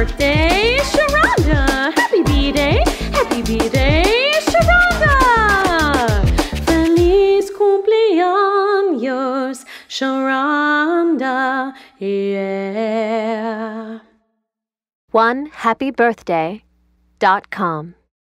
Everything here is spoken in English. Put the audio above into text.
birthday, Sharonda. Happy B-Day, happy B-Day, Sharonda. Feliz cumpleaños, Sharonda, yeah. One happy birthday dot com.